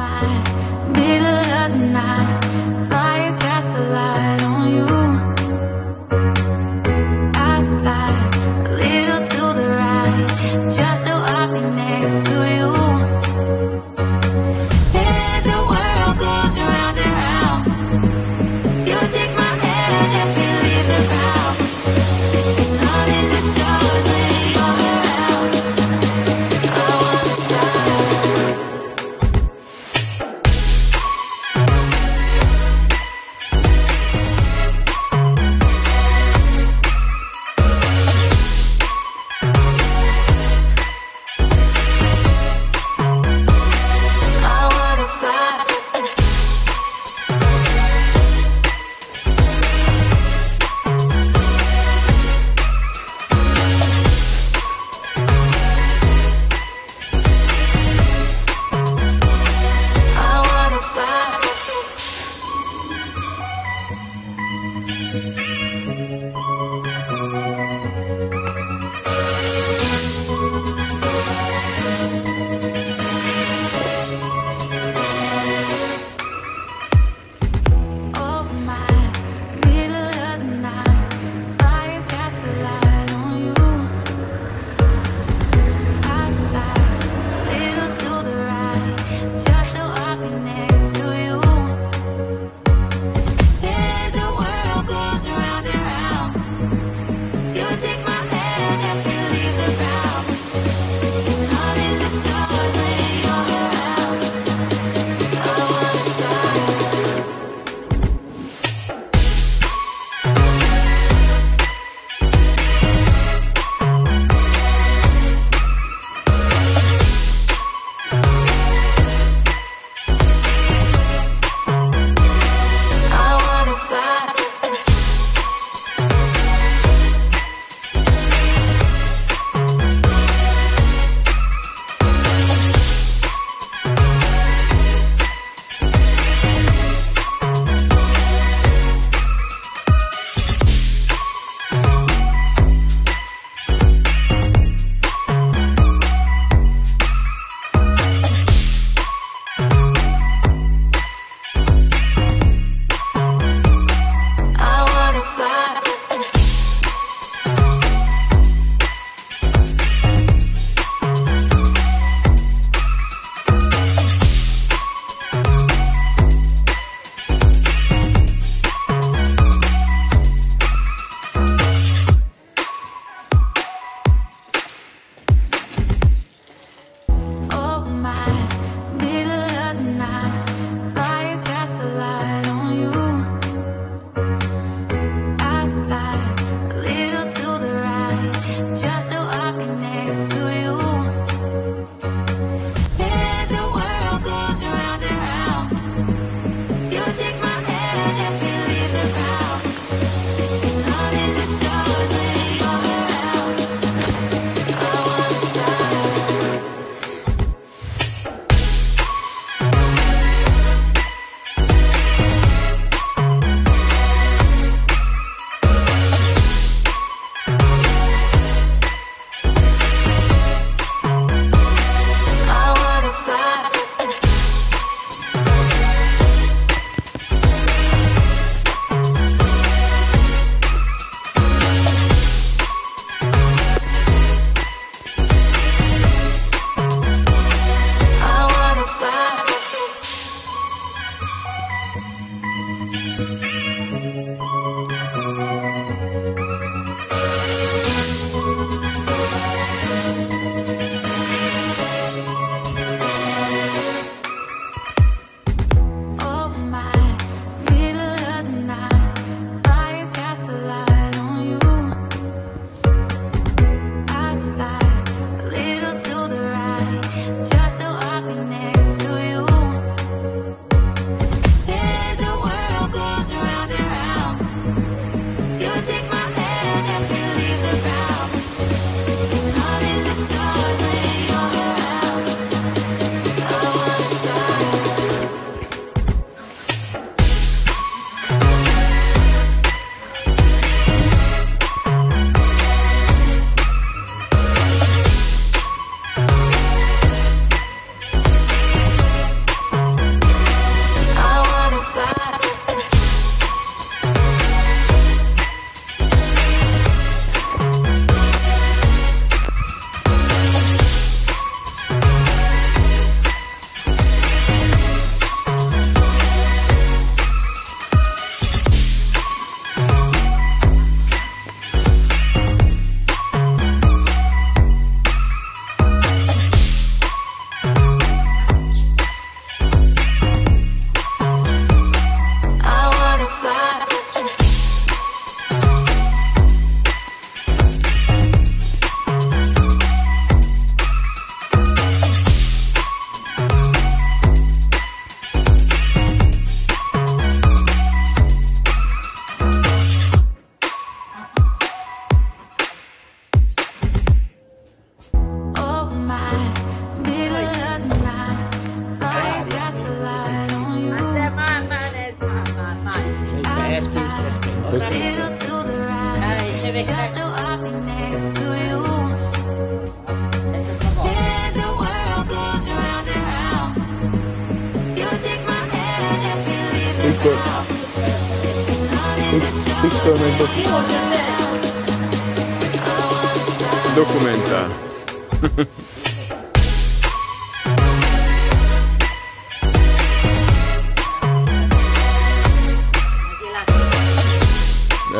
Thank music.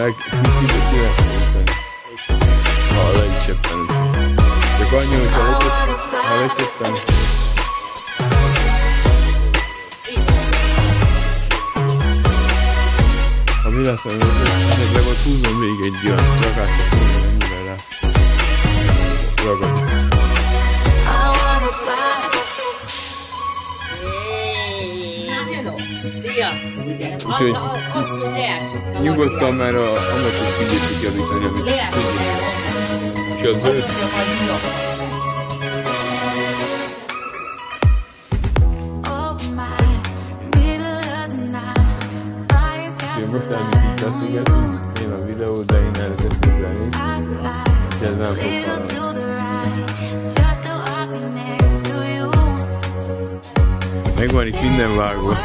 Kivettem. Ha le is csöppen. Csak annyi, hogy ha lecsöppen, ha lecsöppen, ha mi lesz, hogy ott húzom még egy olyan ragást, akkor mennyire rá ragad. Úgyhogy Azt, azt tudják. nyugodtan már a annak is figyeltük javítani, amit és a zöld, Úgyhogy most elmegyünk így beszélgetünk, én a videó, de én elkezdtem zenni, és ez nem fog hallani. Megvan itt minden vágva.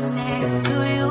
next to you.